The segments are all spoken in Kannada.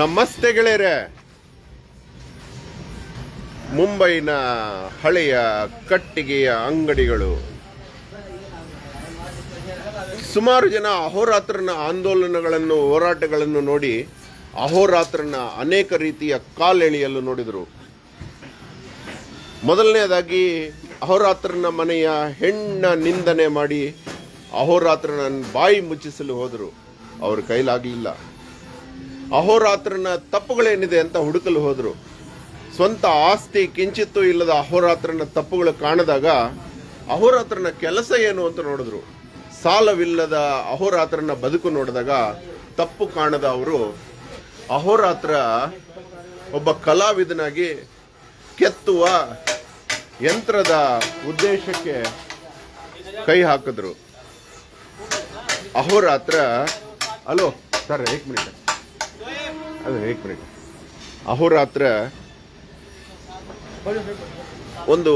ನಮಸ್ತೆ ಗೆಳೆಯರೆ. ಮುಂಬೈನ ಹಳೆಯ ಕಟ್ಟಿಗೆಯ ಅಂಗಡಿಗಳು. ಸುಮಾರು ಜನ ಅಹೋರಾತ್ರನ ಆಂದೋಲನಗಳನ್ನು, ಹೋರಾಟಗಳನ್ನು ನೋಡಿ ಅಹೋರಾತ್ರನ ಅನೇಕ ರೀತಿಯ ಕಾಲೆಳೆಯಲು ನೋಡಿದರು. ಮೊದಲನೇದಾಗಿ ಅಹೋರಾತ್ರನ ಮನೆಯ ಹೆಣ್ಣ ನಿಂದನೆ ಮಾಡಿ ಅಹೋರಾತ್ರನ ಬಾಯಿ ಮುಚ್ಚಿಸಲು ಹೋದರು. ಅವ್ರ ಕೈಲಾಗಲಿಲ್ಲ. ಅಹೋರಾತ್ರನ ತಪ್ಪುಗಳೇನಿದೆ ಅಂತ ಹುಡುಕಲು ಹೋದರು. ಸ್ವಂತ ಆಸ್ತಿ ಕಿಂಚಿತ್ತೂ ಇಲ್ಲದ ಅಹೋರಾತ್ರನ ತಪ್ಪುಗಳು ಕಾಣದಾಗ ಅಹೋರಾತ್ರನ ಕೆಲಸ ಏನು ಅಂತ ನೋಡಿದ್ರು. ಸಾಲವಿಲ್ಲದ ಅಹೋರಾತ್ರನ ಬದುಕು ನೋಡಿದಾಗ ತಪ್ಪು ಕಾಣದ ಅವರು ಅಹೋರಾತ್ರ ಒಬ್ಬ ಕಲಾವಿದನಾಗಿ ಕೆತ್ತುವ ಯಂತ್ರದ ಉದ್ದೇಶಕ್ಕೆ ಕೈ ಹಾಕಿದ್ರು. ಅಹೋರಾತ್ರ ಹಲೋ ಸರ್ ಏಕ್ ಮಿನಿಟ್ ಅದು ಏಕ್ ಮಿನಿಟ್ ಅಹೋರಾತ್ರ ಒಂದು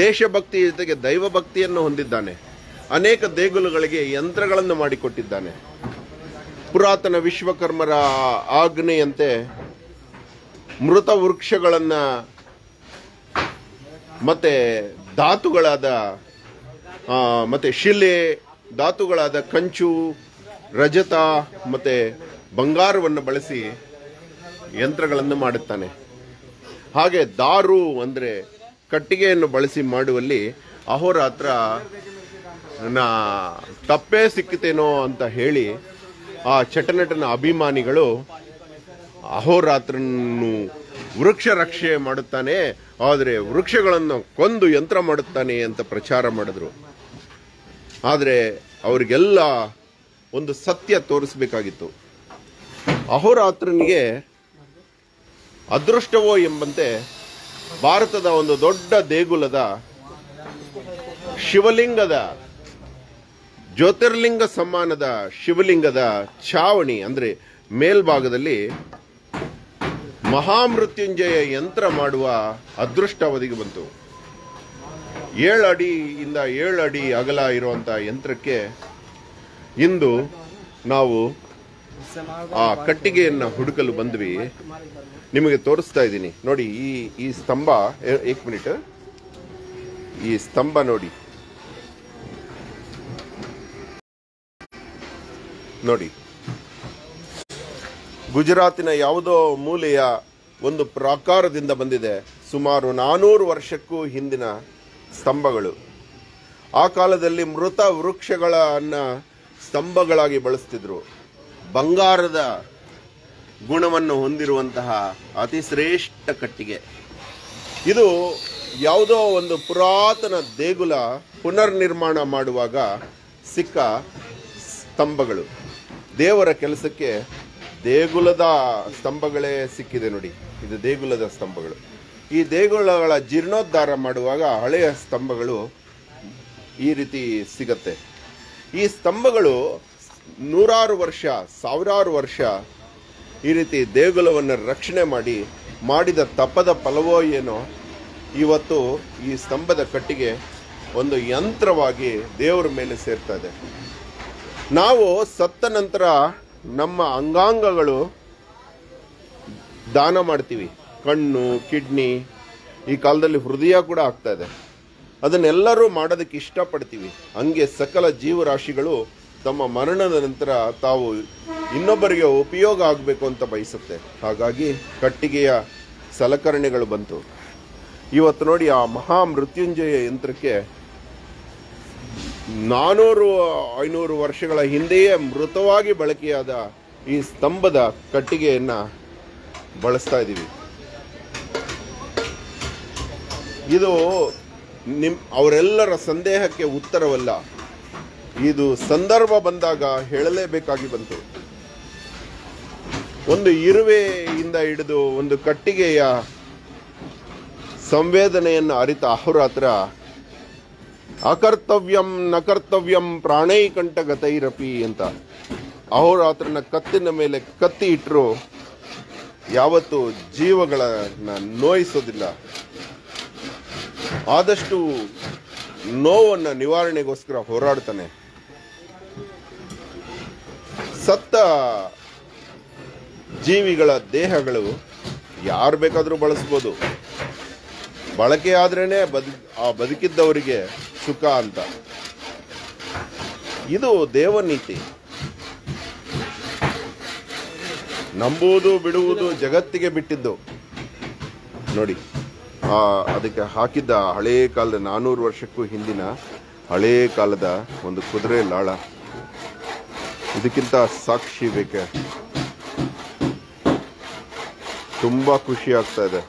ದೇಶಭಕ್ತಿ ಜೊತೆಗೆ ದೈವ ಭಕ್ತಿಯನ್ನು ಹೊಂದಿದ್ದಾನೆ. ಅನೇಕ ದೇಗುಲಗಳಿಗೆ ಯಂತ್ರಗಳನ್ನು ಮಾಡಿಕೊಟ್ಟಿದ್ದಾನೆ. ಪುರಾತನ ವಿಶ್ವಕರ್ಮರ ಆಜ್ಞೆಯಂತೆ ಮೃತ ವೃಕ್ಷಗಳನ್ನು ಮತ್ತೆ ಧಾತುಗಳಾದ ಮತ್ತೆ ಶಿಲೆ, ಧಾತುಗಳಾದ ಕಂಚು ರಜತ ಮತ್ತು ಬಂಗಾರವನ್ನು ಬಳಸಿ ಯಂತ್ರಗಳನ್ನು ಮಾಡುತ್ತಾನೆ. ಹಾಗೆ ದಾರು ಅಂದರೆ ಕಟ್ಟಿಗೆಯನ್ನು ಬಳಸಿ ಮಾಡುವಲ್ಲಿ ಅಹೋರಾತ್ರ, ನಾ ತಪ್ಪೇ ಸಿಕ್ಕಿತೇನೋ ಅಂತ ಹೇಳಿ ಆ ಚಟನಟನ ಅಭಿಮಾನಿಗಳು ಅಹೋರಾತ್ರನನ್ನು ವೃಕ್ಷ ರಕ್ಷೆ ಮಾಡುತ್ತಾನೆ, ಆದರೆ ವೃಕ್ಷಗಳನ್ನು ಕೊಂದು ಯಂತ್ರ ಮಾಡುತ್ತಾನೆ ಅಂತ ಪ್ರಚಾರ ಮಾಡಿದ್ರು. ಆದರೆ ಅವರಿಗೆಲ್ಲ ಒಂದು ಸತ್ಯ ತೋರಿಸಬೇಕಾಗಿತ್ತು. ಅಹೋರಾತ್ರನಿಗೆ ಅದೃಷ್ಟವೋ ಎಂಬಂತೆ ಭಾರತದ ಒಂದು ದೊಡ್ಡ ದೇಗುಲದ ಶಿವಲಿಂಗದ, ಜ್ಯೋತಿರ್ಲಿಂಗ ಸಮ್ಮಾನದ ಶಿವಲಿಂಗದ ಛಾವಣಿ, ಅಂದರೆ ಮೇಲ್ಭಾಗದಲ್ಲಿ ಮಹಾಮೃತ್ಯುಂಜಯ ಯಂತ್ರ ಮಾಡುವ ಅದೃಷ್ಟ ಅವಧಿಗೆ ಬಂತು. ಏಳು ಅಡಿಯಿಂದ ಏಳು ಅಡಿ ಅಗಲ ಇರುವಂಥ ಯಂತ್ರಕ್ಕೆ ಇಂದು ನಾವು ಆ ಕಟ್ಟಿಗೆಯನ್ನು ಹುಡುಕಲು ಬಂದ್ವಿ. ನಿಮಗೆ ತೋರಿಸ್ತಾ ಇದ್ದೀನಿ. ನೋಡಿ, ಈ ಈ ಸ್ತಂಭ ಏಕ್ ಮಿನಿಟ್. ಈ ಸ್ತಂಭ ನೋಡಿ. ನೋಡಿ. ಗುಜರಾತಿನ ಯಾವುದೋ ಮೂಲೆಯ ಒಂದು ಪ್ರಾಕಾರದಿಂದ ಬಂದಿದೆ. ಸುಮಾರು ನಾನೂರು ವರ್ಷಕ್ಕೂ ಹಿಂದಿನ ಸ್ತಂಭಗಳು. ಆ ಕಾಲದಲ್ಲಿ ಮೃತ ವೃಕ್ಷಗಳನ್ನ ಸ್ತಂಭಗಳಾಗಿ ಬಳಸ್ತಿದ್ರು. ಬಂಗಾರದ ಗುಣವನ್ನು ಹೊಂದಿರುವಂತಹ ಅತಿ ಶ್ರೇಷ್ಠ ಕಟ್ಟಿಗೆ. ಇದು ಯಾವುದೋ ಒಂದು ಪುರಾತನ ದೇಗುಲ ಪುನರ್ನಿರ್ಮಾಣ ಮಾಡುವಾಗ ಸಿಕ್ಕ ಸ್ತಂಭಗಳು. ದೇವರ ಕೆಲಸಕ್ಕೆ ದೇಗುಲದ ಸ್ತಂಭಗಳೇ ಸಿಕ್ಕಿದೆ ನೋಡಿ. ಇದು ದೇಗುಲದ ಸ್ತಂಭಗಳು. ಈ ದೇಗುಲಗಳ ಜೀರ್ಣೋದ್ಧಾರ ಮಾಡುವಾಗ ಹಳೆಯ ಸ್ತಂಭಗಳು ಈ ರೀತಿ ಸಿಗತ್ತೆ. ಈ ಸ್ತಂಭಗಳು ನೂರಾರು ವರ್ಷ, ಸಾವಿರಾರು ವರ್ಷ ಈ ರೀತಿ ದೇಗುಲವನ್ನು ರಕ್ಷಣೆ ಮಾಡಿ, ಮಾಡಿದ ತಪದ ಫಲವೋ ಏನೋ, ಇವತ್ತು ಈ ಸ್ತಂಭದ ಕಟ್ಟಿಗೆ ಒಂದು ಯಂತ್ರವಾಗಿ ದೇವರ ಮೇಲೆ ಸೇರ್ತಾ ಇದೆ ನಾವು ಸತ್ತ ನಂತರ ನಮ್ಮ ಅಂಗಾಂಗಗಳು ದಾನ ಮಾಡ್ತೀವಿ. ಕಣ್ಣು, ಕಿಡ್ನಿ, ಈ ಕಾಲದಲ್ಲಿ ಹೃದಯ ಕೂಡ ಆಗ್ತಾ ಇದೆ. ಅದನ್ನೆಲ್ಲರೂ ಮಾಡೋದಕ್ಕೆ ಇಷ್ಟಪಡ್ತೀವಿ. ಹಂಗೆ ಸಕಲ ಜೀವರಾಶಿಗಳು ತಮ್ಮ ಮರಣದ ನಂತರ ತಾವು ಇನ್ನೊಬ್ಬರಿಗೆ ಉಪಯೋಗ ಆಗಬೇಕು ಅಂತ ಬಯಸುತ್ತೆ. ಹಾಗಾಗಿ ಕಟ್ಟಿಗೆಯ ಸಲಕರಣೆಗಳು ಬಂತು. ಇವತ್ತು ನೋಡಿ ಆ ಮಹಾ ಮೃತ್ಯುಂಜಯ ಯಂತ್ರಕ್ಕೆ ನಾನೂರು, ಐನೂರು ವರ್ಷಗಳ ಹಿಂದೆಯೇ ಮೃತವಾಗಿ ಬಳಕೆಯಾದ ಈ ಸ್ತಂಭದ ಕಟ್ಟಿಗೆಯನ್ನು ಬಳಸ್ತಾ ಇದ್ದೀವಿ ಇದು ನಿಮ್ ಅವರೆಲ್ಲರ ಸಂದೇಹಕ್ಕೆ ಉತ್ತರವಲ್ಲ. ಇದು ಸಂದರ್ಭ ಬಂದಾಗ ಹೇಳಲೇಬೇಕಾಗಿ ಬಂತು. ಒಂದು ಇರುವೆಯಿಂದ ಹಿಡಿದು ಒಂದು ಕಟ್ಟಿಗೆಯ ಸಂವೇದನೆಯನ್ನು ಅರಿತ ಅಹೋರಾತ್ರ, ಅಕರ್ತವ್ಯಂ ನಕರ್ತವ್ಯಂ ಪ್ರಾಣೈ ಗತೈರಪಿ ಅಂತ. ಅಹೋರಾತ್ರನ ಕತ್ತಿನ ಮೇಲೆ ಕತ್ತಿ ಇಟ್ಟರು ಯಾವತ್ತು ಜೀವಗಳನ್ನು ನೋಯಿಸೋದಿಲ್ಲ. ಆದಷ್ಟು ನೋವನ್ನು ನಿವಾರಣೆಗೋಸ್ಕರ ಹೋರಾಡ್ತಾನೆ. ಸತ್ತ ಜೀವಿಗಳ ದೇಹಗಳು ಯಾರು ಬೇಕಾದರೂ ಬಳಸ್ಬೋದು. ಬಳಕೆ ಆದ್ರೇ ಬದು, ಆ ಬದುಕಿದ್ದವರಿಗೆ ಸುಖ ಅಂತ. ಇದು ದೇವನೀತಿ. ನಂಬುವುದು, ಬಿಡುವುದು ಜಗತ್ತಿಗೆ ಬಿಟ್ಟಿದ್ದು. ನೋಡಿ. ಅದಕ್ಕೆ ಹಾಕಿದ್ದ ಹಳೇ ಕಾಲದ ನಾನೂರು ವರ್ಷಕ್ಕೂ ಹಿಂದಿನ ಹಳೇ ಕಾಲದ ಒಂದು ಕುದುರೆ ಲಾಳ. ಇದಕ್ಕಿಂತ ಸಾಕ್ಷಿ ಬೇಕೆ? ತುಂಬ ಖುಷಿ ಆಗ್ತಾ ಇದೆ.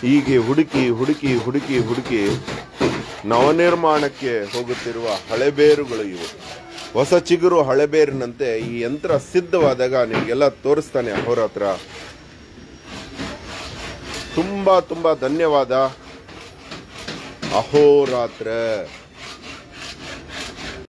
ಹೀಗೆ ಹುಡುಕಿ ಹುಡುಕಿ ಹುಡುಕಿ ಹುಡುಕಿ ನವನಿರ್ಮಾಣಕ್ಕೆ ಹೋಗುತ್ತಿರುವ ಹಳೆಬೇರುಗಳು ಇವು. ಹೊಸ ಚಿಗುರು ಹಳೆಬೇರಿನಂತೆ ಈ ಯಂತ್ರ ಸಿದ್ಧವಾದಾಗ ನಿಮಗೆಲ್ಲ ತೋರಿಸ್ತಾನೆ ಅಹೋರಾತ್ರ ತುಂಬಾ ತುಂಬ ಧನ್ಯವಾದ. ಅಹೋರಾತ್ರ.